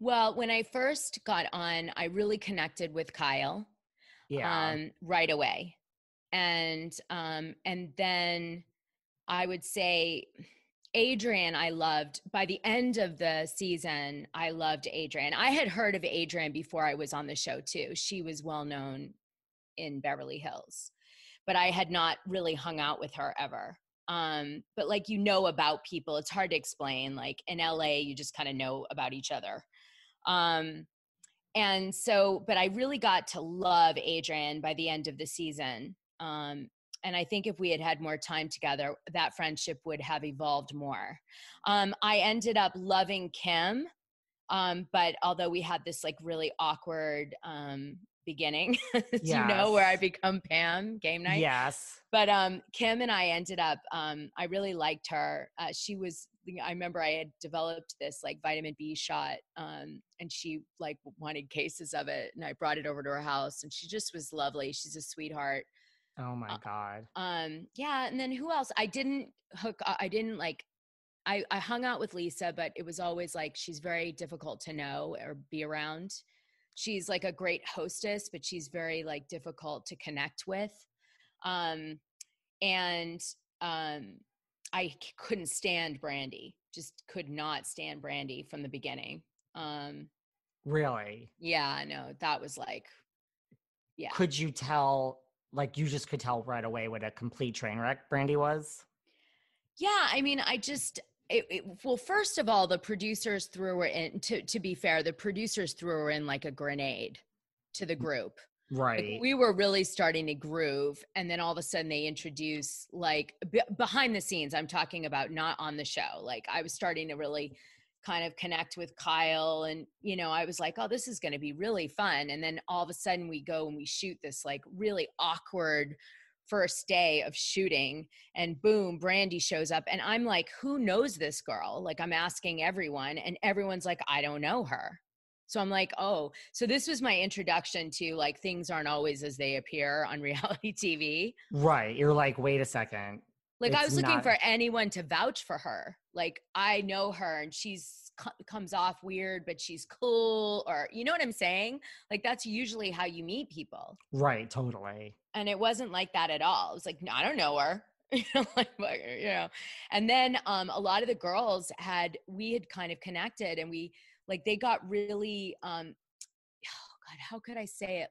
Well, when I first got on, I really connected with Kyle Yeah. um, right away, and um, and then I would say Adrienne, I loved. By the end of the season, I loved Adrienne. I had heard of Adrienne before I was on the show too. She was well known in Beverly Hills, but I had not really hung out with her ever. Um, but like you know about people, it's hard to explain. Like in LA, you just kind of know about each other. Um, and so, but I really got to love Adrienne by the end of the season. Um, and I think if we had had more time together, that friendship would have evolved more. Um, I ended up loving Kim, um, but although we had this like really awkward um, beginning, you know, where I become Pam game night Yes. but um kim and i ended up um i really liked her uh, she was i remember i had developed this like vitamin b shot um and she like wanted cases of it and i brought it over to her house and she just was lovely she's a sweetheart Oh my Uh, God. um yeah and then who else i didn't hook uh, i didn't like I, I hung out with Lisa, but it was always like she's very difficult to know or be around. She's like a great hostess, but she's very like difficult to connect with. Um, and um, I couldn't stand Brandi. Just could not stand Brandi from the beginning. Um, Really? yeah, no, that was like, yeah. Could you tell, like, you just could tell right away what a complete train wreck Brandi was? Yeah, I mean, I just it, it, well, first of all, the producers threw her in. To to be fair, the producers threw her in like a grenade to the group. Like, Right. we were really starting to groove, and then all of a sudden they introduce like b- behind the scenes. I'm talking about not on the show. Like I was starting to really kind of connect with Kyle, and you know, I was like, oh, this is going to be really fun. And then all of a sudden we go and we shoot this like really awkward first day of shooting and boom brandi shows up and i'm like who knows this girl like i'm asking everyone and everyone's like i don't know her so i'm like oh so this was my introduction to like things aren't always as they appear on reality tv right. You're like, wait a second. like i was looking not- for anyone to vouch for her like i know her and she's co- comes off weird but she's cool or you know what i'm saying like that's usually how you meet people Right. Totally. and it wasn't like that at all. It was like, no, I don't know her. you know, like, you know. And then um, a lot of the girls had we had kind of connected, and we like they got really um, oh God, how could I say it?